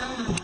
you